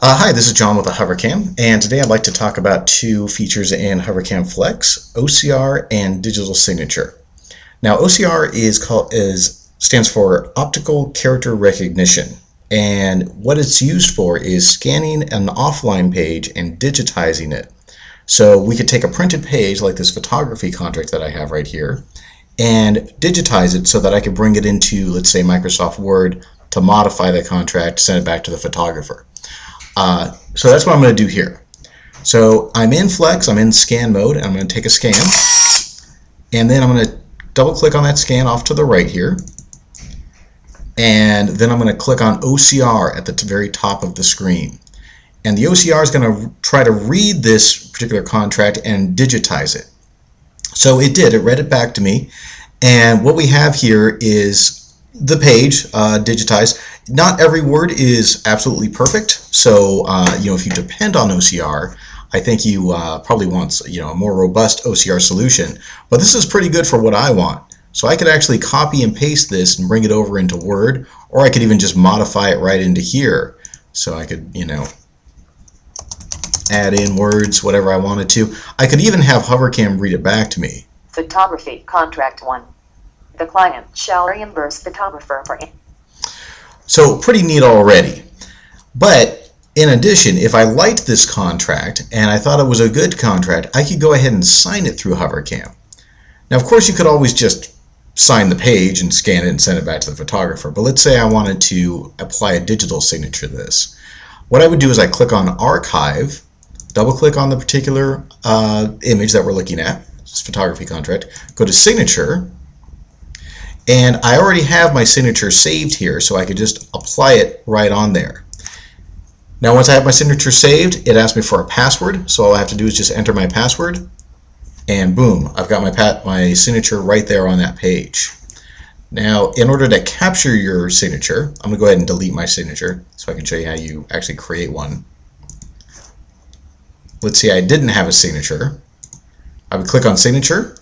Uh, hi, this is John with the HoverCam, and today I'd like to talk about two features in HoverCam Flex, OCR and Digital Signature. Now, OCR is called is stands for Optical Character Recognition, and what it's used for is scanning an offline page and digitizing it. So we could take a printed page like this photography contract that I have right here and digitize it so that I could bring it into, let's say, Microsoft Word to modify the contract, send it back to the photographer. Uh, so that's what I'm going to do here. So I'm in Flex, I'm in scan mode, I'm going to take a scan, and then I'm going to double click on that scan off to the right here, and then I'm going to click on OCR at the very top of the screen. And the OCR is going to try to read this particular contract and digitize it. So it did, it read it back to me, and what we have here is the page uh, digitized. Not every word is absolutely perfect, so uh, you know if you depend on OCR, I think you uh, probably want you know a more robust OCR solution. But this is pretty good for what I want. So I could actually copy and paste this and bring it over into Word, or I could even just modify it right into here. So I could you know add in words, whatever I wanted to. I could even have HoverCam read it back to me. Photography Contract 1. The client shall reimburse photographer for So pretty neat already. But in addition, if I liked this contract and I thought it was a good contract, I could go ahead and sign it through HoverCam. Now, of course, you could always just sign the page and scan it and send it back to the photographer. But let's say I wanted to apply a digital signature to this. What I would do is I click on Archive, double click on the particular uh, image that we're looking at, this photography contract, go to Signature, and I already have my signature saved here, so I could just apply it right on there. Now once I have my signature saved, it asks me for a password, so all I have to do is just enter my password, and boom, I've got my, pat my signature right there on that page. Now, in order to capture your signature, I'm going to go ahead and delete my signature so I can show you how you actually create one. Let's see, I didn't have a signature. I would click on signature,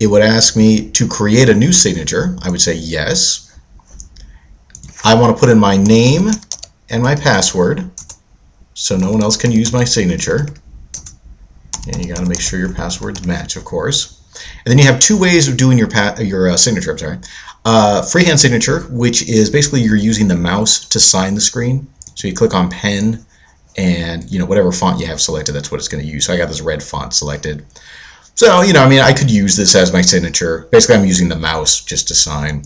it would ask me to create a new signature. I would say yes. I want to put in my name and my password so no one else can use my signature. And you got to make sure your passwords match, of course. And then you have two ways of doing your your uh, signature. I'm sorry. Uh, freehand signature, which is basically you're using the mouse to sign the screen. So you click on pen, and you know whatever font you have selected, that's what it's going to use. So I got this red font selected. So, you know, I mean, I could use this as my signature. Basically, I'm using the mouse just to sign.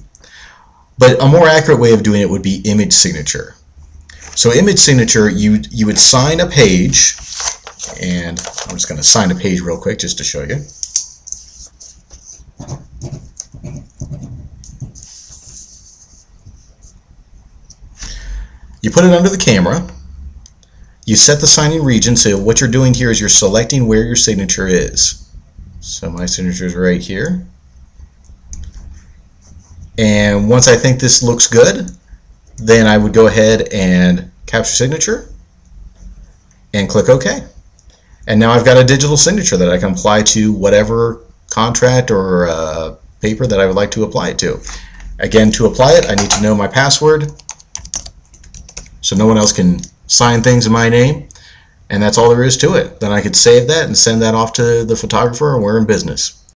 But a more accurate way of doing it would be image signature. So image signature, you, you would sign a page, and I'm just going to sign a page real quick just to show you. You put it under the camera. You set the signing region, so what you're doing here is you're selecting where your signature is. So my signature is right here. And once I think this looks good, then I would go ahead and capture signature and click OK. And now I've got a digital signature that I can apply to whatever contract or uh, paper that I would like to apply it to. Again, to apply it, I need to know my password so no one else can sign things in my name. And that's all there is to it. Then I could save that and send that off to the photographer and we're in business.